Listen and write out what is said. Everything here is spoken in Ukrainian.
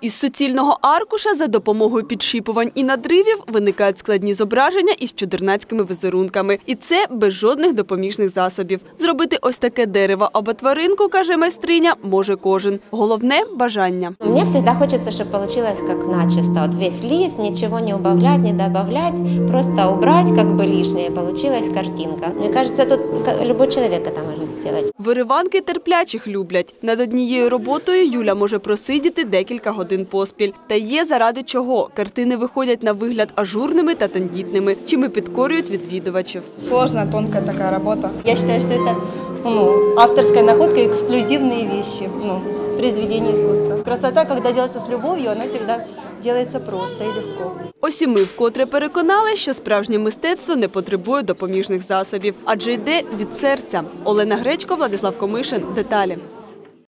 Із суцільного аркуша за допомогою підшипувань і надривів виникають складні зображення із чудернацькими візерунками. І це без жодних допоміжних засобів. Зробити ось таке дерево або тваринку, каже майстриня, може кожен. Головне бажання. Мне всегда хочется, чтобы получилось как начисто. Вот весь лист, ничего не убавлять, не добавлять, просто убрать как бы лишнее, и получилась картинка. Мне кажется, тут ка- любой человек это может сделать. Вириванки терплячих люблять. Над однією роботою Юля може просидіти декілька годин поспіль. Та є заради чого. Картини виходять на вигляд ажурними та тендітними, чим і підкорюють відвідувачів. Сложная, тонкая такая работа. Я считаю, что это ну, авторская находка, эксклюзивные вещи, ну, произведение искусства. Красота, когда делается с любовью, она всегда делается просто и легко. Ось і ми вкотре переконали, що справжнє мистецтво не потребує допоміжних засобів, адже йде від серця. Олена Гречко, Владислав Комишин. Деталі.